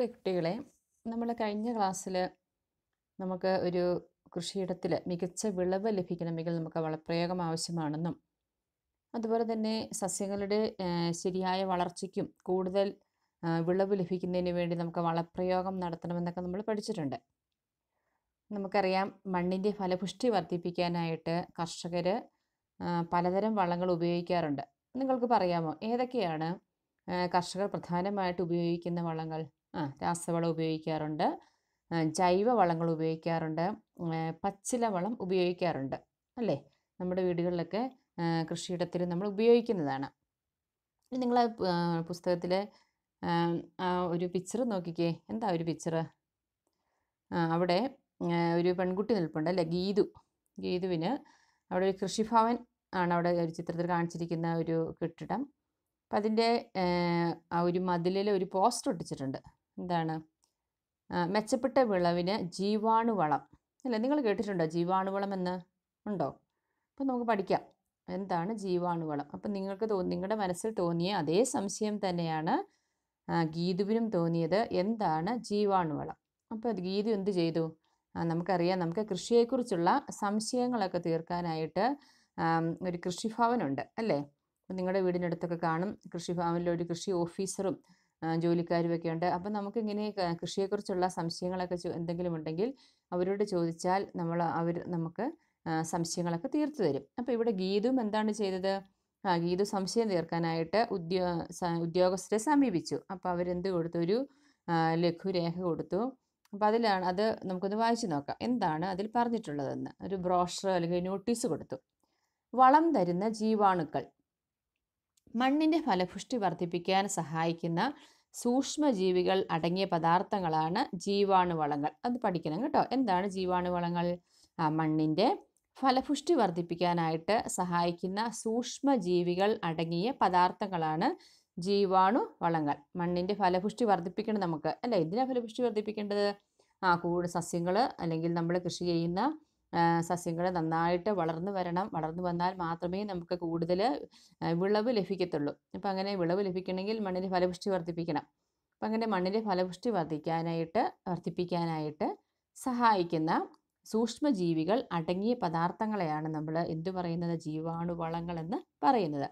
പ്രിയ കുട്ടികളെ നമ്മൾ കഴിഞ്ഞ ക്ലാസ്സിൽ നമുക്ക് ഒരു കൃഷിയിടത്തിൽ മികച്ച വിളവ് ലഭിക്കണമെങ്കിൽ നമുക്ക് വളപ്രയോഗം ആവശ്യമാണെന്നും അതുപോലെ തന്നെ സസ്യങ്ങളുടെ ശരിയായ വളർച്ചയ്ക്കും കൂടുതൽ വിളവ് ലഭിക്കുന്നതിന് വേണ്ടി നമുക്ക് വളപ്രയോഗം നടത്തണമെന്നൊക്കെ നമ്മൾ പഠിച്ചിട്ടുണ്ട്. നമുക്കറിയാം മണ്ണിന്റെ ഫലപുഷ്ടി വർദ്ധിപ്പിക്കാനായിട്ട് കർഷകർ പലതരം വളങ്ങൾ ഉപയോഗിക്കാറുണ്ട്. നിങ്ങൾക്ക് പറയാമോ? ഏതൊക്കെയാണ് കർഷകർ പ്രധാനമായിട്ട് ഉപയോഗിക്കുന്ന വളങ്ങൾ? ആ രാസവളം ഉപയോഗിക്കാറുണ്ട്. ജൈവ വളങ്ങൾ ഉപയോഗിക്കാറുണ്ട്. പച്ചില വളം ഉപയോഗിക്കാറുണ്ട് അല്ലേ? നമ്മുടെ വീടുകളിലൊക്കെ കൃഷിയിടത്തിൽ നമ്മൾ ഉപയോഗിക്കുന്നതാണ്. നിങ്ങൾ പുസ്തകത്തിലെ ഒരു പിക്ചർ നോക്കിക്കേ. എന്താ ഒരു പിക്ചർ അവിടെ ഒരു പെൺകുട്ടി നിൽപ്പുണ്ട് അല്ലേ? ഗീതു. ഗീതുവിന് അവിടെ ഒരു കൃഷിഭവൻ ആണ് അവിടെ ഒരു ചിത്രത്തിൽ കാണിച്ചിരിക്കുന്ന ഒരു കെട്ടിടം. അപ്പം അതിന്റെ ആ ഒരു മതിലിൽ ഒരു പോസ്റ്റർ ഒട്ടിച്ചിട്ടുണ്ട്. എന്താണ്? മെച്ചപ്പെട്ട വിളവിന് ജീവാണുവളം. അല്ലേ നിങ്ങൾ കേട്ടിട്ടുണ്ടോ ജീവാണുവളം എന്ന്? ഉണ്ടോ? അപ്പം നമുക്ക് പഠിക്കാം. എന്താണ് ജീവാണുവളം? അപ്പം നിങ്ങൾക്ക് തോന്നി നിങ്ങളുടെ മനസ്സിൽ തോന്നിയ അതേ സംശയം തന്നെയാണ് ഗീതുവിനും തോന്നിയത് എന്താണ് ജീവാണുവളം? അപ്പോൾ ഗീതു എന്ത് ചെയ്തു? നമുക്കറിയാം നമുക്ക് കൃഷിയെക്കുറിച്ചുള്ള സംശയങ്ങളൊക്കെ തീർക്കാനായിട്ട് ഒരു കൃഷിഭവനുണ്ട്. അല്ലേ? നിങ്ങളുടെ വീടിനടുത്തൊക്കെ കാണും കൃഷിഭവനിലൊരു കൃഷി ഓഫീസറും ആ, ജോലിക്കാരും ഒക്കെ ഉണ്ട്. അപ്പം നമുക്കിങ്ങനെ കൃഷിയെക്കുറിച്ചുള്ള സംശയങ്ങളൊക്കെ എന്തെങ്കിലും ഉണ്ടെങ്കിൽ അവരോട് ചോദിച്ചാൽ നമ്മൾ അവർ നമുക്ക് സംശയങ്ങളൊക്കെ തീർത്തു തരും. അപ്പോൾ ഇവിടെ ഗീതും എന്താണ് ചെയ്തത്? ആ ഗീതു സംശയം തീർക്കാനായിട്ട് ഉദ്യോ ഉദ്യോഗസ്ഥരെ സമീപിച്ചു. അപ്പോൾ അവരെന്ത് കൊടുത്തു? ഒരു ലഘുരേഖ കൊടുത്തു. അപ്പം അതിലാണ് അത് നമുക്കൊന്ന് വായിച്ചു നോക്കാം. എന്താണ് അതിൽ പറഞ്ഞിട്ടുള്ളതെന്ന്. ഒരു ബ്രോഷർ അല്ലെങ്കിൽ നോട്ടീസ് കൊടുത്തു. വളം തരുന്ന ജീവാണുക്കൾ. മണ്ണിന്റെ ഫലപുഷ്ടി വർദ്ധിപ്പിക്കാൻ സഹായിക്കുന്ന സൂക്ഷ്മജീവികൾ അടങ്ങിയ പദാർത്ഥങ്ങളാണ് ജീവാണുവളങ്ങൾ. അത് പഠിക്കണം കേട്ടോ. എന്താണ് ജീവാണുവളങ്ങൾ? മണ്ണിന്റെ ഫലപുഷ്ടി വർദ്ധിപ്പിക്കാനായിട്ട് സഹായിക്കുന്ന സൂക്ഷ്മജീവികൾ അടങ്ങിയ പദാർത്ഥങ്ങളാണ് ജീവാണു വളങ്ങൾ മണ്ണിന്റെ ഫലപുഷ്ടി വർദ്ധിപ്പിക്കണം നമുക്ക്. അല്ലേ? എന്തിനാണ് ഫലപുഷ്ടി വർദ്ധിപ്പിക്കേണ്ടത്? ആ കൂടുതൽ സസ്യങ്ങൾ അല്ലെങ്കിൽ നമ്മൾ കൃഷി ചെയ്യുന്ന സസ്യങ്ങൾ നന്നായിട്ട് വളർന്നു വരണം. വളർന്നു വന്നാൽ മാത്രമേ നമുക്ക് കൂടുതൽ വിളവ് ലഭിക്കത്തുള്ളൂ. അപ്പം അങ്ങനെ വിളവ് ലഭിക്കണമെങ്കിൽ മണ്ണിൽ ഫലപുഷ്ടി വർദ്ധിപ്പിക്കണം. അപ്പം അങ്ങനെ മണ്ണിൽ ഫലപുഷ്ടി വർദ്ധിക്കാനായിട്ട് വർദ്ധിപ്പിക്കാനായിട്ട് സഹായിക്കുന്ന സൂക്ഷ്മജീവികൾ അടങ്ങിയ പദാർത്ഥങ്ങളെയാണ് നമ്മൾ എന്തു പറയുന്നത്? ജീവാണുവളങ്ങൾ എന്ന് പറയുന്നത്.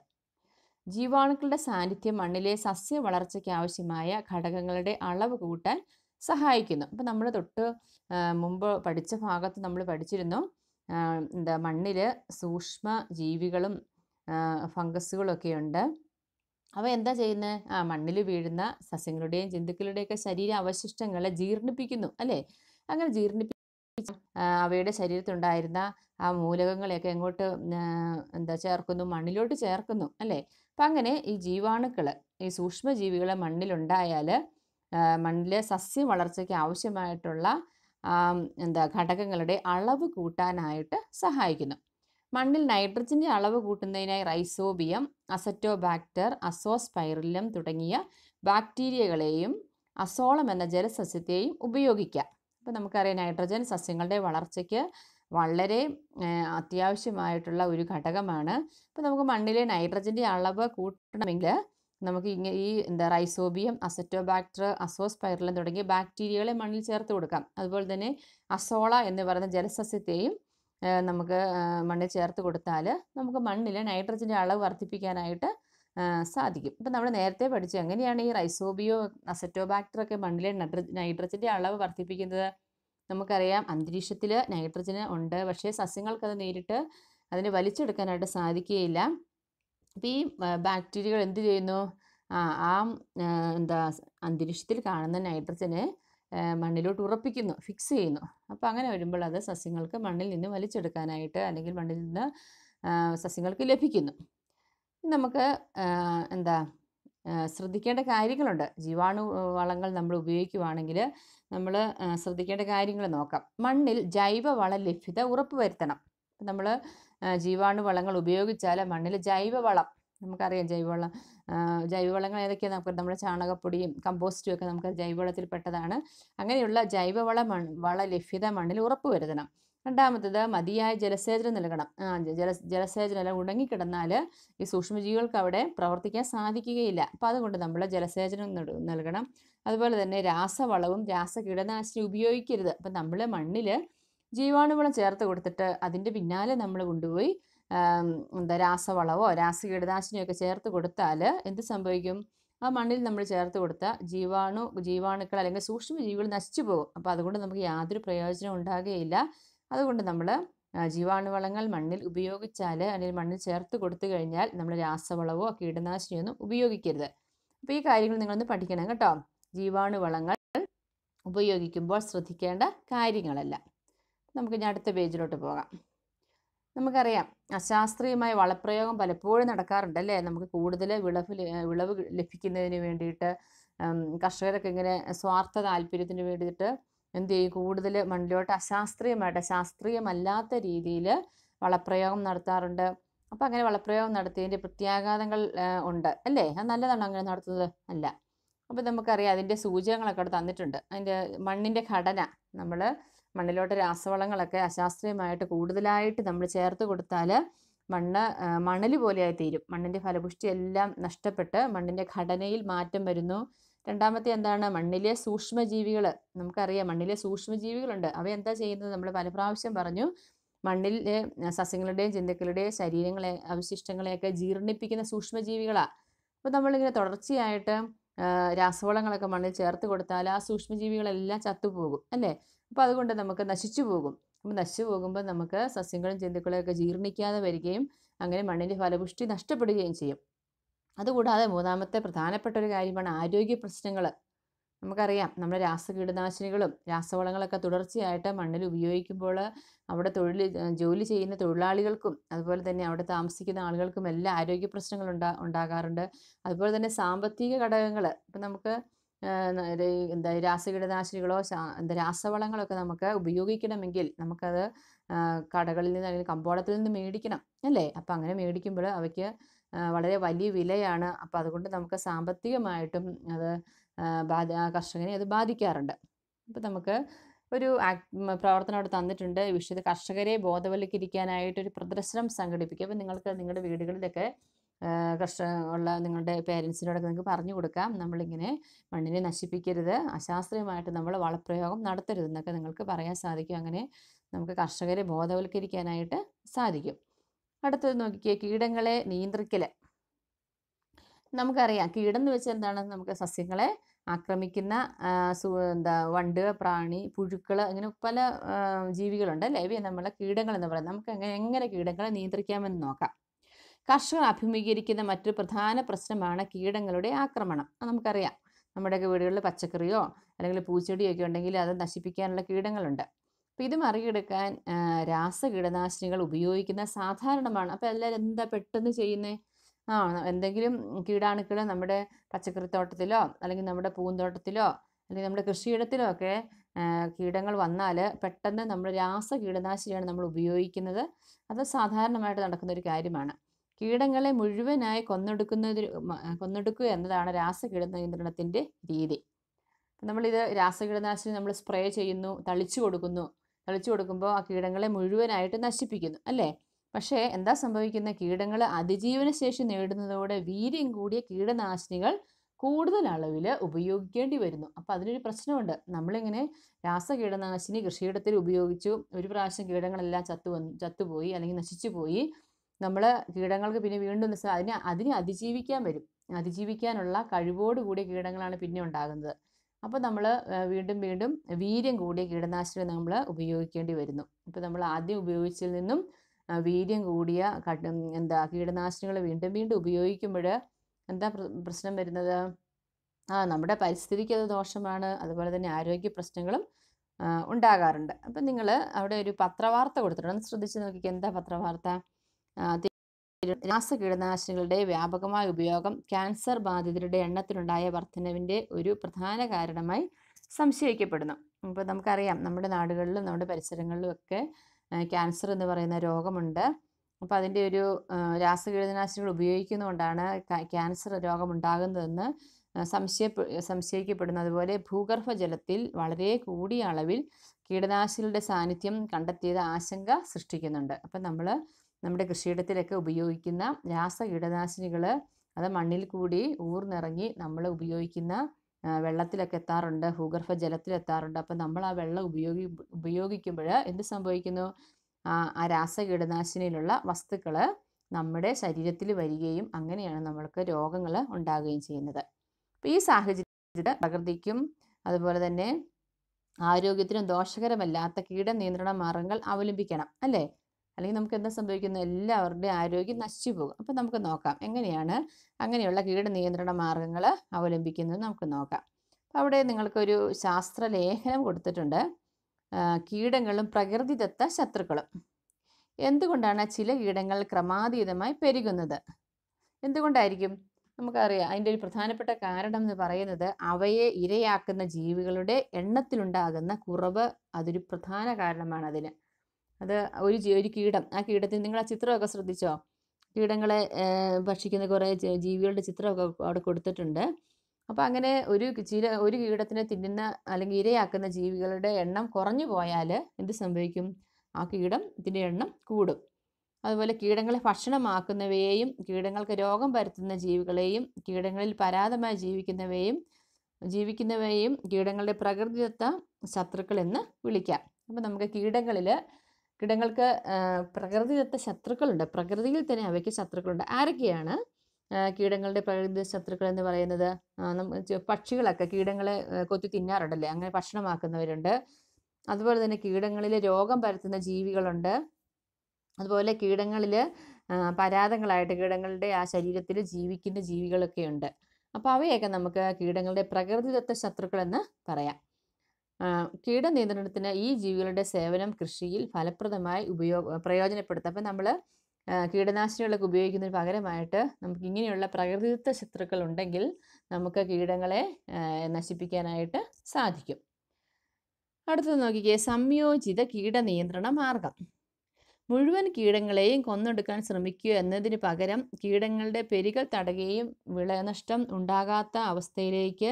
ജീവാണുക്കളുടെ സാന്നിധ്യം മണ്ണിലെ സസ്യ വളർച്ചയ്ക്ക് ആവശ്യമായ ഘടകങ്ങളുടെ അളവ് കൂട്ടാൻ സഹായിക്കുന്നു. അപ്പം നമ്മൾ തൊട്ട് മുമ്പ് പഠിച്ച ഭാഗത്ത് നമ്മൾ പഠിച്ചിരുന്നു എന്താ മണ്ണിൽ സൂക്ഷ്മ ജീവികളും ഫംഗസുകളൊക്കെ ഉണ്ട്. അവ എന്താ ചെയ്യുന്നത് ആ മണ്ണിൽ വീഴുന്ന സസ്യങ്ങളുടെയും ജന്തുക്കളുടെയൊക്കെ ശരീര അവശിഷ്ടങ്ങളെ ജീർണിപ്പിക്കുന്നു അല്ലേ? അങ്ങനെ ജീർണിപ്പി അവയുടെ ശരീരത്തുണ്ടായിരുന്ന ആ മൂലകങ്ങളെയൊക്കെ എങ്ങോട്ട് എന്താ ചേർക്കുന്നു? മണ്ണിലോട്ട് ചേർക്കുന്നു അല്ലേ? അപ്പം അങ്ങനെ ഈ ജീവാണുക്കൾ ഈ സൂക്ഷ്മജീവികൾ മണ്ണിലുണ്ടായാൽ മണ്ണിലെ സസ്യ വളർച്ചയ്ക്ക് ആവശ്യമായിട്ടുള്ള എന്താ ഘടകങ്ങളുടെ അളവ് കൂട്ടാനായിട്ട് സഹായിക്കുന്നു. മണ്ണിൽ നൈട്രജന്റെ അളവ് കൂട്ടുന്നതിനായി റൈസോബിയം അസറ്റോബാക്ടർ അസോസ്പൈറിലം തുടങ്ങിയ ബാക്ടീരിയകളെയും അസോളം എന്ന ജലസസ്യത്തെയും ഉപയോഗിക്കാം. അപ്പോൾ നമുക്കറിയാം നൈട്രജൻ സസ്യങ്ങളുടെ വളർച്ചയ്ക്ക് വളരെ അത്യാവശ്യമായിട്ടുള്ള ഒരു ഘടകമാണ്. അപ്പോൾ നമുക്ക് മണ്ണിലെ നൈട്രജന്റെ അളവ് കൂട്ടണമെങ്കിൽ നമുക്ക് ഇങ്ങനെ ഈ എന്താ റൈസോബിയം അസറ്റോബാക്ടർ അസോസ്പൈറിലം തുടങ്ങിയ ബാക്ടീരിയകളെ മണ്ണിൽ ചേർത്ത് കൊടുക്കാം. അതുപോലെ തന്നെ അസോള എന്ന് പറയുന്ന ജലസസ്യത്തെയും നമുക്ക് മണ്ണിൽ ചേർത്ത് കൊടുത്താൽ നമുക്ക് മണ്ണിലെ നൈട്രജന്റെ അളവ് വർദ്ധിപ്പിക്കാനായിട്ട് സാധിക്കും. ഇപ്പം നമ്മൾ നേരത്തെ പഠിച്ചു എങ്ങനെയാണ് ഈ റൈസോബിയോ അസറ്റോബാക്ടർ ഒക്കെ മണ്ണിലെ നൈട്രജന്റെ അളവ് വർദ്ധിപ്പിക്കുന്നത്? നമുക്കറിയാം അന്തരീക്ഷത്തിൽ നൈട്രജന് ഉണ്ട്. പക്ഷേ സസ്യങ്ങൾക്കത് നേരിട്ട് അതിനെ വലിച്ചെടുക്കാനായിട്ട് സാധിക്കുകയില്ല. അപ്പോൾ ഈ ബാക്ടീരിയകൾ എന്ത് ചെയ്യുന്നു? ആ ആ ആ, എന്താ അന്തരീക്ഷത്തിൽ കാണുന്ന നൈട്രജനെ മണ്ണിലോട്ട് ഉറപ്പിക്കുന്നു ഫിക്സ് ചെയ്യുന്നു. അപ്പോൾ അങ്ങനെ വരുമ്പോൾ അത് സസ്യങ്ങൾക്ക് മണ്ണിൽ നിന്ന് വലിച്ചെടുക്കാനായിട്ട് അല്ലെങ്കിൽ മണ്ണിൽ നിന്ന് സസ്യങ്ങൾക്ക് ലഭിക്കുന്നു. നമുക്ക് എന്താ ശ്രദ്ധിക്കേണ്ട കാര്യങ്ങളുണ്ട്. ജീവാണു വളങ്ങൾ നമ്മൾ ഉപയോഗിക്കുവാണെങ്കിൽ നമ്മൾ ശ്രദ്ധിക്കേണ്ട കാര്യങ്ങൾ നോക്കാം. മണ്ണിൽ ജൈവവള ലഭ്യത ഉറപ്പുവരുത്തണം. നമ്മൾ ജീവാണു വളങ്ങൾ ഉപയോഗിച്ചാൽ മണ്ണിൽ ജൈവവളം നമുക്കറിയാം ജൈവവളം ജൈവവളങ്ങൾ ഏതൊക്കെയാണ് നമുക്ക് നമ്മുടെ ചാണകപ്പൊടിയും കമ്പോസ്റ്റും ഒക്കെ നമുക്ക് ജൈവവളത്തിൽ പെട്ടതാണ്. അങ്ങനെയുള്ള ജൈവവള മൺ വള ലഭ്യത മണ്ണിൽ ഉറപ്പുവരുത്തണം രണ്ടാമത്തേത് മതിയായ ജലസേചനം നൽകണം. ജല ജലസേചനം എല്ലാം ഉണങ്ങിക്കിടന്നാൽ ഈ സൂക്ഷ്മജീവികൾക്ക് അവിടെ പ്രവർത്തിക്കാൻ സാധിക്കുകയില്ല. അപ്പോൾ അതുകൊണ്ട് നമ്മൾ ജലസേചനം നൽകണം. അതുപോലെ തന്നെ രാസവളവും രാസ കീടനാശിനി ഉപയോഗിക്കരുത്. അപ്പം നമ്മൾ മണ്ണിൽ ജീവാണുവളം ചേർത്ത് കൊടുത്തിട്ട് അതിന്റെ പിന്നാലെ നമ്മൾ കൊണ്ടുപോയി എന്താ രാസവളവോ രാസ കീടനാശിനിയൊക്കെ ചേർത്ത് കൊടുത്താൽ എന്ത് സംഭവിക്കും? ആ മണ്ണിൽ നമ്മൾ ചേർത്ത് കൊടുത്ത ജീവാണു ജീവാണുക്കൾ അല്ലെങ്കിൽ സൂക്ഷ്മജീവികൾ നശിച്ചു പോകും. അപ്പോൾ അതുകൊണ്ട് നമുക്ക് യാതൊരു പ്രയോജനം ഉണ്ടാകുകയില്ല. അതുകൊണ്ട് നമ്മൾ ജീവാണുവളങ്ങൾ മണ്ണിൽ ഉപയോഗിച്ചാൽ അല്ലെങ്കിൽ മണ്ണിൽ ചേർത്ത് കൊടുത്തു കഴിഞ്ഞാൽ നമ്മൾ രാസവളവോ കീടനാശിനിയോ ഒന്നും ഉപയോഗിക്കരുത്. അപ്പോൾ ഈ കാര്യങ്ങൾ നിങ്ങളൊന്ന് പഠിക്കണം കേട്ടോ. ജീവാണുവളങ്ങൾ ഉപയോഗിക്കുമ്പോൾ ശ്രദ്ധിക്കേണ്ട കാര്യങ്ങളല്ല. നമുക്ക് ഇനി അടുത്ത പേജിലോട്ട് പോകാം. നമുക്കറിയാം അശാസ്ത്രീയമായ വളപ്രയോഗം പലപ്പോഴും നടക്കാറുണ്ട് അല്ലേ? നമുക്ക് കൂടുതൽ വിളവ് വിളവ് ലഭിക്കുന്നതിന് വേണ്ടിയിട്ട് കർഷകരൊക്കെ ഇങ്ങനെ സ്വാർത്ഥ താല്പര്യത്തിന് വേണ്ടിയിട്ട് എന്ത് ചെയ്യും? കൂടുതൽ മണ്ണിലോട്ട് അശാസ്ത്രീയമായിട്ട് ശാസ്ത്രീയമല്ലാത്ത രീതിയിൽ വളപ്രയോഗം നടത്താറുണ്ട്. അപ്പം അങ്ങനെ വളപ്രയോഗം നടത്തിയതിന്റെ പ്രത്യാഘാതങ്ങൾ ഉണ്ട് അല്ലേ? അത് നല്ലതാണോ അങ്ങനെ നടത്തുന്നത്? അല്ല. അപ്പോൾ നമുക്കറിയാം അതിന്റെ സൂചകങ്ങളൊക്കെ അവിടെ തന്നിട്ടുണ്ട്. അതിന്റെ മണ്ണിന്റെ ഘടന നമ്മൾ മണ്ണിലോട്ട് രാസവളങ്ങളൊക്കെ അശാസ്ത്രീയമായിട്ട് കൂടുതലായിട്ട് നമ്മൾ ചേർത്ത് കൊടുത്താൽ മണ്ണ് മണൽ പോലെയായി തീരും. മണ്ണിന്റെ ഫലപുഷ്ടി എല്ലാം നഷ്ടപ്പെട്ട് മണ്ണിന്റെ ഘടനയിൽ മാറ്റം വരുന്നു. രണ്ടാമത്തെ എന്താണ്? മണ്ണിലെ സൂക്ഷ്മജീവികൾ നമുക്കറിയാം മണ്ണിലെ സൂക്ഷ്മജീവികളുണ്ട്. അവ എന്താ ചെയ്യുന്നത്? നമ്മൾ പല പ്രാവശ്യം പറഞ്ഞു മണ്ണിലെ സസ്യങ്ങളുടെയും ജന്തുക്കളുടെയും ശരീരങ്ങളെ അവശിഷ്ടങ്ങളെയൊക്കെ ജീർണിപ്പിക്കുന്ന സൂക്ഷ്മജീവികളാണ് അപ്പോൾ നമ്മളിങ്ങനെ തുടർച്ചയായിട്ട് രാസവളങ്ങളൊക്കെ മണ്ണിൽ ചേർത്ത് കൊടുത്താൽ ആ സൂക്ഷ്മജീവികളെല്ലാം ചത്തുപോകും അല്ലേ? അപ്പോൾ അതുകൊണ്ട് നമുക്ക് നശിച്ചു പോകും. അപ്പോൾ നശിച്ചു പോകുമ്പോൾ നമുക്ക് സസ്യങ്ങളും ജന്തുക്കളെയൊക്കെ ജീർണിക്കാതെ വരികയും അങ്ങനെ മണ്ണിന്റെ ഫലപുഷ്ടി നഷ്ടപ്പെടുകയും ചെയ്യും. അതുകൂടാതെ മൂന്നാമത്തെ പ്രധാനപ്പെട്ട ഒരു കാര്യമാണ് ആരോഗ്യ പ്രശ്നങ്ങൾ. നമുക്കറിയാം നമ്മുടെ രാസകീടനാശിനികളും രാസവളങ്ങളൊക്കെ തുടർച്ചയായിട്ട് മണ്ണിൽ ഉപയോഗിക്കുമ്പോൾ അവിടെ തൊഴിൽ ജോലി ചെയ്യുന്ന തൊഴിലാളികൾക്കും അതുപോലെ തന്നെ അവിടെ താമസിക്കുന്ന ആളുകൾക്കും എല്ലാം ആരോഗ്യ പ്രശ്നങ്ങൾ ഉണ്ടാ ഉണ്ടാകാറുണ്ട്. അതുപോലെ തന്നെ സാമ്പത്തിക ഘടകങ്ങൾ ഇപ്പം നമുക്ക് എന്താ രാസകീടനാശിനികളോ എന്താ രാസവളങ്ങളൊക്കെ നമുക്ക് ഉപയോഗിക്കണമെങ്കിൽ നമുക്കത് കടകളിൽ നിന്ന് അല്ലെങ്കിൽ കമ്പോളത്തിൽ നിന്ന് മേടിക്കണം അല്ലേ? അപ്പം അങ്ങനെ മേടിക്കുമ്പോൾ അവയ്ക്ക് വളരെ വലിയ വിലയാണ്. അപ്പോൾ അതുകൊണ്ട് നമുക്ക് സാമ്പത്തികമായിട്ടും അത് ബാധ ആ കർഷകനെ അത് ബാധിക്കാറുണ്ട്. അപ്പോൾ നമുക്ക് ഒരു പ്രവർത്തനം അവിടെ തന്നിട്ടുണ്ട്. ഈ വിഷയത്തിൽ കർഷകരെ ബോധവൽക്കരിക്കാനായിട്ടൊരു പ്രദർശനം സംഘടിപ്പിക്കുക. അപ്പോൾ നിങ്ങൾക്ക് നിങ്ങളുടെ വീടുകളിലൊക്കെ കർഷ ഉള്ള നിങ്ങളുടെ പേരൻസിനോടൊക്കെ നിങ്ങൾക്ക് പറഞ്ഞു കൊടുക്കാം. നമ്മളിങ്ങനെ മണ്ണിനെ നശിപ്പിക്കരുത് അശാസ്ത്രീയമായിട്ട് നമ്മൾ വളപ്രയോഗം നടത്തരുത് എന്നൊക്കെ നിങ്ങൾക്ക് പറയാൻ സാധിക്കും. അങ്ങനെ നമുക്ക് കർഷകരെ ബോധവൽക്കരിക്കാനായിട്ട് സാധിക്കും. അടുത്തത് നോക്കിക്കേ കീടങ്ങളെ നിയന്ത്രിക്കൽ നമുക്കറിയാം. കീടം എന്ന് വെച്ചാൽ എന്താണ്? നമുക്ക് സസ്യങ്ങളെ ആക്രമിക്കുന്ന എന്താ വണ്ട് പ്രാണി പുഴുക്കൾ അങ്ങനെ പല ജീവികളുണ്ട് അല്ലേ? ഇവയെ നമ്മളെ കീടങ്ങൾ എന്ന് പറയുന്നത്. നമുക്ക് എങ്ങനെ എങ്ങനെ കീടങ്ങളെ നിയന്ത്രിക്കാമെന്ന് നോക്കാം. കർഷകർ അഭിമുഖീകരിക്കുന്ന മറ്റൊരു പ്രധാന പ്രശ്നമാണ് കീടങ്ങളുടെ ആക്രമണം. നമുക്കറിയാം. നമ്മുടെയൊക്കെ വീടുകളിൽ പച്ചക്കറിയോ അല്ലെങ്കിൽ പൂച്ചെടിയോ ഒക്കെ ഉണ്ടെങ്കിൽ അത് നശിപ്പിക്കാനുള്ള കീടങ്ങളുണ്ട്. അപ്പോൾ ഇത് മറികടക്കാൻ ആ, രാസ കീടനാശിനികൾ ഉപയോഗിക്കുന്ന സാധാരണമാണ്. അപ്പോൾ എല്ലാവരും എന്താ പെട്ടെന്ന് ചെയ്യുന്നത് എന്തെങ്കിലും കീടാണുക്കൾ നമ്മുടെ പച്ചക്കറിത്തോട്ടത്തിലോ അല്ലെങ്കിൽ നമ്മുടെ പൂന്തോട്ടത്തിലോ അല്ലെങ്കിൽ നമ്മുടെ കൃഷിയിടത്തിലോ ഒക്കെ കീടങ്ങൾ വന്നാൽ പെട്ടെന്ന് നമ്മൾ രാസ കീടനാശിനിയാണ് നമ്മൾ ഉപയോഗിക്കുന്നത്. അത് സാധാരണമായിട്ട് നടക്കുന്ന ഒരു കാര്യമാണ്. കീടങ്ങളെ മുഴുവനായി കൊന്നെടുക്കുന്നതിന് കൊന്നെടുക്കുക എന്നതാണ് രാസ കീട നിയന്ത്രണത്തിന്റെ രീതി. നമ്മളിത് രാസകീടനാശിനി നമ്മൾ സ്പ്രേ ചെയ്യുന്നു തളിച്ചു കൊടുക്കുന്നു. തളിച്ചു കൊടുക്കുമ്പോൾ ആ കീടങ്ങളെ മുഴുവനായിട്ട് നശിപ്പിക്കുന്നു അല്ലേ? പക്ഷേ എന്താ സംഭവിക്കുന്ന? കീടങ്ങൾ അതിജീവന ശേഷി നേടുന്നതോടെ വീര്യം കൂടിയ കീടനാശിനികൾ കൂടുതൽ അളവിൽ ഉപയോഗിക്കേണ്ടി വരുന്നു. അപ്പോൾ അതിനൊരു പ്രശ്നമുണ്ട്. നമ്മളിങ്ങനെ രാസകീടനാശിനി കൃഷിയിടത്തിൽ ഉപയോഗിച്ചു ഒരു പ്രാവശ്യം കീടങ്ങളെല്ലാം ചത്തു വന്നു ചത്തുപോയി അല്ലെങ്കിൽ നശിച്ചു പോയി നമ്മൾ കീടങ്ങൾക്ക് പിന്നെ വീണ്ടും അതിനെ അതിനെ അതിജീവിക്കാൻ വരും. അതിജീവിക്കാനുള്ള കഴിവോട് കൂടിയ കീടങ്ങളാണ് പിന്നെ ഉണ്ടാകുന്നത്. അപ്പോൾ നമ്മൾ വീണ്ടും വീണ്ടും വീര്യം കൂടിയ കീടനാശിനി നമ്മൾ ഉപയോഗിക്കേണ്ടി വരുന്നു. ഇപ്പോൾ നമ്മൾ ആദ്യം ഉപയോഗിച്ചതിൽ നിന്നും വീര്യം കൂടിയ കട എന്താ കീടനാശിനികൾ വീണ്ടും വീണ്ടും ഉപയോഗിക്കുമ്പോൾ എന്താ പ്രശ്നം വരുന്നത്? ആ നമ്മുടെ പരിസ്ഥിതിക്ക് അത് ദോഷമാണ്. അതുപോലെ തന്നെ ആരോഗ്യ പ്രശ്നങ്ങളും ഉണ്ടാകാറുണ്ട്. അപ്പം നിങ്ങൾ അവിടെ ഒരു പത്രവാർത്ത കൊടുത്തിട്ടുണ്ട്. ശ്രദ്ധിച്ച് നോക്കിക്കുക എന്താ പത്രവാർത്ത? രാസ കീടനാശിനികളുടെ വ്യാപകമായ ഉപയോഗം ക്യാൻസർ ബാധിതരുടെ എണ്ണത്തിലുണ്ടായ വർധനവിന്റെ ഒരു പ്രധാന കാരണമായി സംശയിക്കപ്പെടുന്നു. അപ്പോൾ നമുക്കറിയാം നമ്മുടെ നാടുകളിലും നമ്മുടെ പരിസരങ്ങളിലും ഒക്കെ ക്യാൻസർ എന്ന് പറയുന്ന രോഗമുണ്ട്. അപ്പോൾ അതിന്റെ ഒരു രാസകീടനാശിനികൾ ഉപയോഗിക്കുന്നതുകൊണ്ടാണ് ക്യാൻസർ രോഗമുണ്ടാകുന്നതെന്ന് സംശയ സംശയിക്കപ്പെടുന്നത് അതുപോലെ ഭൂഗർഭജലത്തിൽ വളരെ കൂടിയ അളവിൽ കീടനാശിനികളുടെ സാന്നിധ്യം കണ്ടെത്തിയത് ആശങ്ക സൃഷ്ടിക്കുന്നുണ്ട്. അപ്പം നമ്മൾ നമ്മുടെ കൃഷിയിടത്തിലൊക്കെ ഉപയോഗിക്കുന്ന രാസ കീടനാശിനികൾ അത് മണ്ണിൽ കൂടി ഊർന്നിറങ്ങി നമ്മൾ ഉപയോഗിക്കുന്ന വെള്ളത്തിലൊക്കെ എത്താറുണ്ട് ഭൂഗർഭ ജലത്തിലെത്താറുണ്ട് അപ്പം നമ്മൾ ആ വെള്ളം ഉപയോഗി ഉപയോഗിക്കുമ്പോൾ എന്ത് സംഭവിക്കുന്നു? ആ രാസകീടനാശിനിയിലുള്ള രാസ കീടനാശിനിയിലുള്ള വസ്തുക്കൾ നമ്മുടെ ശരീരത്തിൽ വരികയും അങ്ങനെയാണ് നമ്മൾക്ക് രോഗങ്ങൾ ഉണ്ടാകുകയും ചെയ്യുന്നത്. അപ്പോൾ ഈ സാഹചര്യത്തിൽ പ്രകൃതിക്കും അതുപോലെ തന്നെ ആരോഗ്യത്തിനും ദോഷകരമല്ലാത്ത കീട നിയന്ത്രണ മാർഗങ്ങൾ അവലംബിക്കണം അല്ലേ? അല്ലെങ്കിൽ നമുക്ക് എന്താ സംഭവിക്കുന്നത്? എല്ലാവരുടെയും ആരോഗ്യം നശിച്ചു പോകും. അപ്പം നമുക്ക് നോക്കാം. എങ്ങനെയാണ് അങ്ങനെയുള്ള കീടനിയന്ത്രണ മാർഗങ്ങൾ അവലംബിക്കുന്നത് നമുക്ക് നോക്കാം. അപ്പോൾ അവിടെ നിങ്ങൾക്കൊരു ശാസ്ത്രലേഖനം കൊടുത്തിട്ടുണ്ട്. കീടങ്ങളും പ്രകൃതിദത്ത ശത്രുക്കളും. എന്തുകൊണ്ടാണ് ചില കീടങ്ങൾ ക്രമാതീതമായി പെരുകുന്നത്? എന്തുകൊണ്ടായിരിക്കും? നമുക്കറിയാം. അതിന്റെ ഒരു പ്രധാനപ്പെട്ട കാരണം എന്ന് പറയുന്നത് അവയെ ഇരയാക്കുന്ന ജീവികളുടെ എണ്ണത്തിലുണ്ടാകുന്ന കുറവ് അതൊരു പ്രധാന കാരണമാണ് അതിന്. അത് ഒരു ഒരു കീടം. ആ കീടത്തിന് നിങ്ങൾ ആ ചിത്രമൊക്കെ ശ്രദ്ധിച്ചോ? കീടങ്ങളെ ഭക്ഷിക്കുന്ന കുറേ ജീവികളുടെ ചിത്രമൊക്കെ അവിടെ കൊടുത്തിട്ടുണ്ട്. അപ്പോൾ അങ്ങനെ ഒരു ചില ഒരു കീടത്തിനെ തിന്നുന്ന അല്ലെങ്കിൽ ഇരയാക്കുന്ന ജീവികളുടെ എണ്ണം കുറഞ്ഞു പോയാൽ എന്ത് സംഭവിക്കും? ആ കീടം ഇതിന്റെ എണ്ണം കൂടും. അതുപോലെ കീടങ്ങളെ ഭക്ഷണമാക്കുന്നവയെയും കീടങ്ങൾക്ക് രോഗം പരത്തുന്ന ജീവികളെയും കീടങ്ങളിൽ പരാതമായി ജീവിക്കുന്നവയും ജീവിക്കുന്നവയെയും കീടങ്ങളുടെ പ്രകൃതിദത്ത ശത്രുക്കൾ എന്ന് വിളിക്കാം. അപ്പോൾ നമുക്ക് കീടങ്ങളിൽ കീടങ്ങൾക്ക് പ്രകൃതിദത്ത ശത്രുക്കളുണ്ട്. പ്രകൃതിയിൽ തന്നെ അവയ്ക്ക് ശത്രുക്കളുണ്ട്. ആരൊക്കെയാണ് കീടങ്ങളുടെ പ്രകൃതി ശത്രുക്കൾ എന്ന് പറയുന്നത്? പക്ഷികളൊക്കെ കീടങ്ങളെ കൊത്തി തിന്നാറുണ്ടല്ലേ? അങ്ങനെ ഭക്ഷണമാക്കുന്നവരുണ്ട്. അതുപോലെ തന്നെ കീടങ്ങളിൽ രോഗം പരത്തുന്ന ജീവികളുണ്ട്. അതുപോലെ കീടങ്ങളിൽ പരാതങ്ങളായിട്ട് കീടങ്ങളുടെ ആ ശരീരത്തിൽ ജീവിക്കുന്ന ജീവികളൊക്കെ ഉണ്ട് അപ്പോൾ അവയൊക്കെ നമുക്ക് കീടങ്ങളുടെ പ്രകൃതിദത്ത ശത്രുക്കളെന്ന് പറയാം. കീടനിയന്ത്രണത്തിന് ഈ ജീവികളുടെ സേവനം കൃഷിയിൽ ഫലപ്രദമായി ഉപയോഗ പ്രയോജനപ്പെടുത്താം. അപ്പം നമ്മൾ കീടനാശിനികളൊക്കെ ഉപയോഗിക്കുന്നതിന് പകരമായിട്ട് നമുക്ക് ഇങ്ങനെയുള്ള പ്രകൃതിദത്ത ശത്രുക്കൾ ഉണ്ടെങ്കിൽ നമുക്ക് കീടങ്ങളെ നശിപ്പിക്കാനായിട്ട് സാധിക്കും. അടുത്തത് നോക്കിക്കേ സംയോജിത കീടനിയന്ത്രണ മാർഗം. മുഴുവൻ കീടങ്ങളെയും കൊന്നൊടുക്കാൻ ശ്രമിക്കുക എന്നതിന് പകരം കീടങ്ങളുടെ പെരുകൾ തടയുകയും വിളനഷ്ടം ഉണ്ടാകാത്ത അവസ്ഥയിലേക്ക്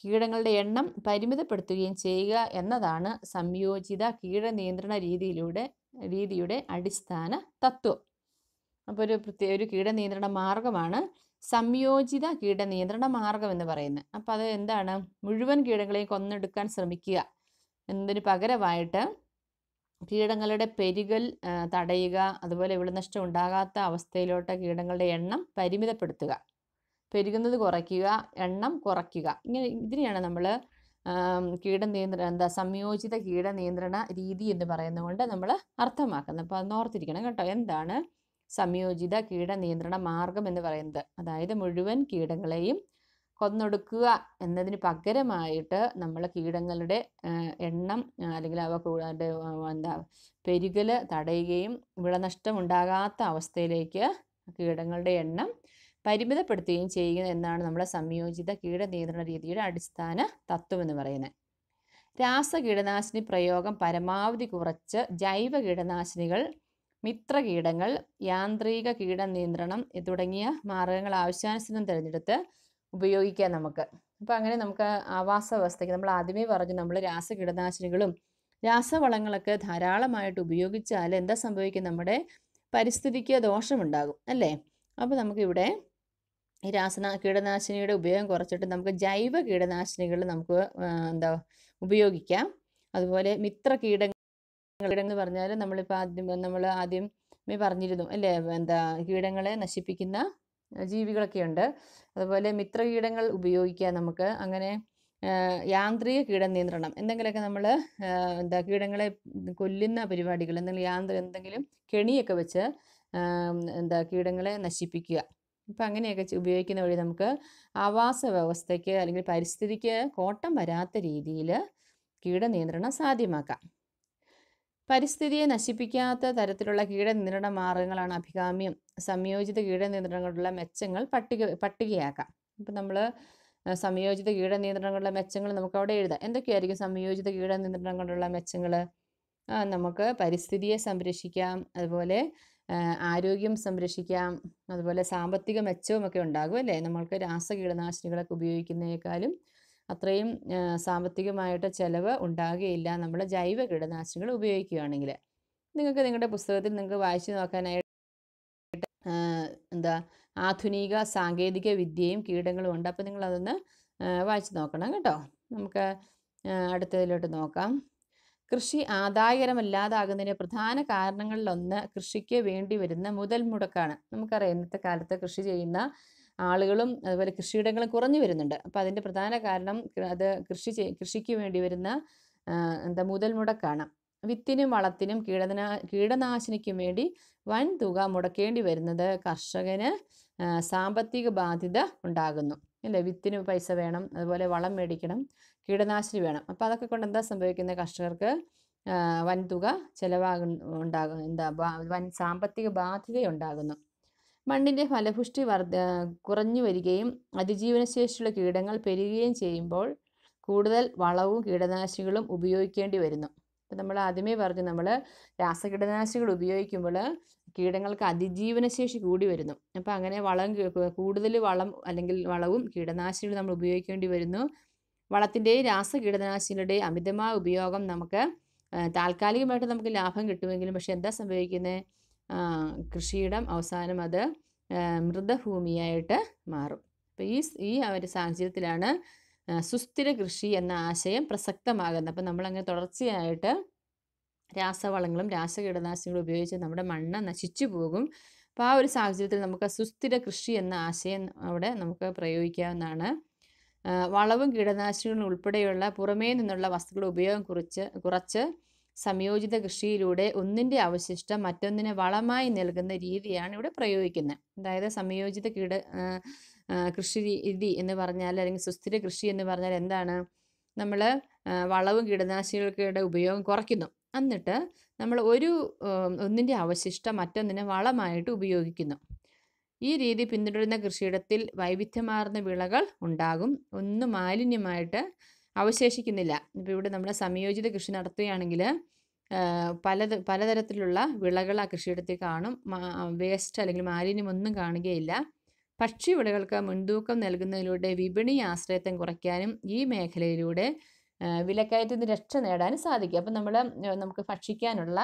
കീടങ്ങളുടെ എണ്ണം പരിമിതപ്പെടുത്തുകയും ചെയ്യുക എന്നതാണ് സംയോജിത കീട നിയന്ത്രണ രീതിയിലൂടെ രീതിയുടെ അടിസ്ഥാന തത്വം. അപ്പോൾ ഒരു പ്രത്യേക ഒരു കീടനിയന്ത്രണ മാർഗമാണ് സംയോജിത കീട നിയന്ത്രണ മാർഗം എന്ന് പറയുന്നത്. അപ്പോൾ അത് എന്താണ്? മുഴുവൻ കീടങ്ങളെയും കൊന്നെടുക്കാൻ ശ്രമിക്കുക. എന്നതിന് പകരമായിട്ട് കീടങ്ങളുടെ പെരുകൽ തടയുക അതുപോലെ വിളനഷ്ടം ഉണ്ടാകാത്ത അവസ്ഥയിലോട്ട് കീടങ്ങളുടെ എണ്ണം പരിമിതപ്പെടുത്തുക. പെരുകുന്നത് കുറയ്ക്കുക എണ്ണം കുറയ്ക്കുക. ഇങ്ങനെ ഇതിനെയാണ് നമ്മൾ കീടനിയന്ത്രണ എന്താ സംയോജിത കീടനിയന്ത്രണ രീതി എന്ന് പറയുന്നത് കൊണ്ട് നമ്മൾ അർത്ഥമാക്കുന്നത്. അപ്പോൾ അത് ഓർത്തിരിക്കണം കേട്ടോ. എന്താണ് സംയോജിത കീടനിയന്ത്രണ മാർഗം എന്ന് പറയുന്നത്? അതായത് മുഴുവൻ കീടങ്ങളെയും കൊന്നൊടുക്കുക എന്നതിന് പകരമായിട്ട് നമ്മൾ കീടങ്ങളുടെ എണ്ണം അല്ലെങ്കിൽ അവ കൂടാതെ ആ, എന്താ പെരുകൽ തടയുകയും വിളനഷ്ടം ഉണ്ടാകാത്ത അവസ്ഥയിലേക്ക് കീടങ്ങളുടെ എണ്ണം പരിമിതപ്പെടുത്തുകയും ചെയ്യുക എന്നാണ് നമ്മുടെ സംയോജിത കീടനിയന്ത്രണ രീതിയുടെ അടിസ്ഥാന തത്വം എന്ന് പറയുന്നത്. രാസ കീടനാശിനി പ്രയോഗം പരമാവധി കുറച്ച് ജൈവ കീടനാശിനികൾ മിത്ര കീടങ്ങൾ യാന്ത്രിക കീട നിയന്ത്രണം തുടങ്ങിയ മാർഗങ്ങൾ ആവശ്യാനുസരണം തിരഞ്ഞെടുത്ത് ഉപയോഗിക്കാം നമുക്ക്. അപ്പോൾ അങ്ങനെ നമുക്ക് ആവാസ വ്യവസ്ഥയ്ക്ക് നമ്മൾ ആദ്യമേ പറഞ്ഞു നമ്മൾ രാസ കീടനാശിനികളും രാസവളങ്ങളൊക്കെ ധാരാളമായിട്ട് ഉപയോഗിച്ചാൽ എന്താ സംഭവിക്കും നമ്മുടെ പരിസ്ഥിതിക്ക് ദോഷമുണ്ടാകും അല്ലേ? അപ്പോൾ നമുക്കിവിടെ ഈ രാസന കീടനാശിനിയുടെ ഉപയോഗം കുറച്ചിട്ട് നമുക്ക് ജൈവ കീടനാശിനികൾ നമുക്ക് എന്താ ഉപയോഗിക്കാം. അതുപോലെ മിത്ര കീടങ്ങൾ എന്ന് പറഞ്ഞാൽ നമ്മളിപ്പോൾ ആദ്യം നമ്മൾ ആദ്യം പറഞ്ഞിരുന്നു അല്ലേ? എന്താ കീടങ്ങളെ നശിപ്പിക്കുന്ന ജീവികളൊക്കെ ഉണ്ട്. അതുപോലെ മിത്രകീടങ്ങൾ ഉപയോഗിക്കാം നമുക്ക്. അങ്ങനെ യാന്ത്രിക കീട നിയന്ത്രണം. എന്തെങ്കിലുമൊക്കെ നമ്മൾ എന്താ കീടങ്ങളെ കൊല്ലുന്ന പരിപാടികൾ എന്തെങ്കിലും യാന്ത്ര എന്തെങ്കിലും കെണിയൊക്കെ വെച്ച് എന്താ കീടങ്ങളെ നശിപ്പിക്കുക. ഇപ്പം അങ്ങനെയൊക്കെ ഉപയോഗിക്കുന്ന വഴി നമുക്ക് ആവാസ വ്യവസ്ഥയ്ക്ക് അല്ലെങ്കിൽ പരിസ്ഥിതിക്ക് കോട്ടം വരാത്ത രീതിയിൽ കീടനിയന്ത്രണം സാധ്യമാക്കാം. പരിസ്ഥിതിയെ നശിപ്പിക്കാത്ത തരത്തിലുള്ള കീടനിയന്ത്രണ മാർഗങ്ങളാണ് അഭികാമ്യം. സംയോജിത കീടനിയന്ത്രണങ്ങളുടെ മെച്ചങ്ങൾ പട്ടിക പട്ടികയാക്കാം. ഇപ്പം നമ്മൾ സംയോജിത കീടനിയന്ത്രണങ്ങളുടെ മെച്ചങ്ങൾ നമുക്ക് അവിടെ എഴുതാം. എന്തൊക്കെയായിരിക്കും സംയോജിത കീടനിയന്ത്രണങ്ങളുള്ള മെച്ചങ്ങൾ നമുക്ക് പരിസ്ഥിതിയെ സംരക്ഷിക്കാം. അതുപോലെ ആരോഗ്യം സംരക്ഷിക്കാം അതുപോലെ സാമ്പത്തിക മെച്ചവുമൊക്കെ ഉണ്ടാകും അല്ലേ? നമ്മൾക്ക് രാസ കീടനാശിനികളൊക്കെ ഉപയോഗിക്കുന്നതിനേക്കാളും അത്രയും സാമ്പത്തികമായിട്ട് ചിലവ് ഉണ്ടാകുകയില്ല നമ്മൾ ജൈവ കീടനാശിനികൾ ഉപയോഗിക്കുകയാണെങ്കിൽ. നിങ്ങൾക്ക് നിങ്ങളുടെ പുസ്തകത്തിൽ നിങ്ങൾക്ക് വായിച്ചു നോക്കാനായിട്ട് എന്താ ആധുനിക സാങ്കേതിക വിദ്യയും കീടങ്ങളും ഉണ്ട്. അപ്പോൾ നിങ്ങളതൊന്ന് വായിച്ചു നോക്കണം കേട്ടോ. നമുക്ക് അടുത്തതിലോട്ട് നോക്കാം. കൃഷി ആദായകരമല്ലാതാകുന്നതിന് പ്രധാന കാരണങ്ങളിലൊന്ന് കൃഷിക്ക് വേണ്ടി വരുന്ന മുതൽ മുടക്കാണ് നമുക്കറിയാം ഇന്നത്തെ കാലത്ത് കൃഷി ചെയ്യുന്ന ആളുകളും അതുപോലെ കൃഷിയിടങ്ങളും കുറഞ്ഞു വരുന്നുണ്ട്. അപ്പോൾ അതിന്റെ പ്രധാന കാരണം അത് കൃഷി കൃഷിക്ക് വേണ്ടി വരുന്ന എന്താ മുതൽ മുടക്കാണ് വിത്തിനും വളത്തിനും കീടനാ കീടനാശിനിക്കും വേണ്ടി വൻ തുക മുടക്കേണ്ടി വരുന്നത് കർഷകന് സാമ്പത്തിക ബാധ്യത ഉണ്ടാകുന്നു. അല്ലേ? വിത്തിന് പൈസ വേണം അതുപോലെ വളം മേടിക്കണം കീടനാശിനി വേണം. അപ്പോൾ അതൊക്കെ കൊണ്ട് എന്താ സംഭവിക്കുന്നത് കർഷകർക്ക് വൻ തുക ചിലവാകും ഉണ്ടാകും എന്താ വൻ സാമ്പത്തിക ബാധ്യത ഉണ്ടാകുന്നു മണ്ണിന്റെ ഫലപുഷ്ടി വർദ്ധ കുറഞ്ഞു വരികയും അതിജീവനശേഷിയുള്ള കീടങ്ങൾ പെരുകുകയും ചെയ്യുമ്പോൾ കൂടുതൽ വളവും കീടനാശിനികളും ഉപയോഗിക്കേണ്ടി വരുന്നു. ഇപ്പം നമ്മൾ ആദ്യമേ പറഞ്ഞു നമ്മൾ രാസകീടനാശിനികൾ ഉപയോഗിക്കുമ്പോൾ കീടങ്ങൾക്ക് അതിജീവനശേഷി കൂടി വരുന്നു. അപ്പോൾ അങ്ങനെ വളം കൂടുതൽ വളം അല്ലെങ്കിൽ വളവും കീടനാശിനികളും നമ്മൾ ഉപയോഗിക്കേണ്ടി വരുന്നു. വളത്തിന്റെയും രാസ കീടനാശിനികളുടെയും അമിതമായ ഉപയോഗം നമുക്ക് താൽക്കാലികമായിട്ട് നമുക്ക് ലാഭം കിട്ടുമെങ്കിലും പക്ഷെ എന്താ സംഭവിക്കുന്നത് കൃഷിയിടം അവസാനം അത് മൃതഭൂമിയായിട്ട് മാറും. അപ്പോൾ ഈ ഈ ഒരു സാഹചര്യത്തിലാണ് സുസ്ഥിര കൃഷി എന്ന ആശയം പ്രസക്തമാകുന്നത്. അപ്പം നമ്മളങ്ങനെ തുടർച്ചയായിട്ട് രാസവളങ്ങളും രാസകീടനാശിനികളും ഉപയോഗിച്ച് നമ്മുടെ മണ്ണ് നശിച്ചു പോകും. അപ്പോൾ ആ ഒരു സാഹചര്യത്തിൽ നമുക്ക് സുസ്ഥിര കൃഷി എന്ന ആശയം അവിടെ നമുക്ക് പ്രയോഗിക്കാവുന്നതാണ്. വളവും കീടനാശിനികളും ഉൾപ്പെടെയുള്ള പുറമേ നിന്നുള്ള വസ്തുക്കളുടെ ഉപയോഗം കുറിച്ച് കുറച്ച് സംയോജിത കൃഷിയിലൂടെ ഒന്നിന്റെ അവശിഷ്ടം മറ്റൊന്നിനെ വളമായി നൽകുന്ന രീതിയാണ് ഇവിടെ പ്രയോഗിക്കുന്നത്. അതായത് സംയോജിത കീട കൃഷി രീതി എന്ന് പറഞ്ഞാൽ അല്ലെങ്കിൽ സുസ്ഥിര കൃഷി എന്ന് പറഞ്ഞാൽ എന്താണ്? നമ്മൾ വളവും കീടനാശിനികളുടെ ഉപയോഗം കുറയ്ക്കുന്നു. എന്നിട്ട് നമ്മൾ ഒരു ഒന്നിന്റെ അവശിഷ്ടം മറ്റൊന്നിന് വളമായിട്ട് ഉപയോഗിക്കുന്നു. ഈ രീതി പിന്തുടരുന്ന കൃഷിയിടത്തിൽ വൈവിധ്യമാർന്ന വിളകൾ ഉണ്ടാകും. ഒന്നും മാലിന്യമായിട്ട് അവശേഷിക്കുന്നില്ല. ഇപ്പോൾ ഇവിടെ നമ്മൾ സംയോജിത കൃഷി നടത്തുകയാണെങ്കിൽ പല പലതരത്തിലുള്ള വിളകൾ ആ കൃഷിയിടത്തിൽ കാണും. വേസ്റ്റ് അല്ലെങ്കിൽ മാലിന്യം ഒന്നും കാണുകയില്ല. പക്ഷി വിളകൾക്ക് മുൻതൂക്കം നൽകുന്നതിലൂടെ വിപണി ആശ്രയത്വം കുറയ്ക്കാനും ഈ മേഖലയിലൂടെ ആ, വിലക്കയറ്റത്തിൽ നിന്ന് രക്ഷ നേടാനും സാധിക്കും. അപ്പം നമ്മൾ നമുക്ക് ഭക്ഷിക്കാനുള്ള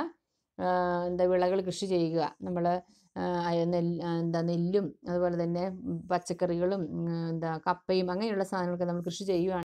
എന്താ വിളകൾ കൃഷി ചെയ്യുക. നമ്മൾ നെല്ല് എന്താ നെല്ലും അതുപോലെ തന്നെ പച്ചക്കറികളും എന്താ കപ്പയും അങ്ങനെയുള്ള സാധനങ്ങളൊക്കെ നമ്മൾ കൃഷി ചെയ്യുകയാണ്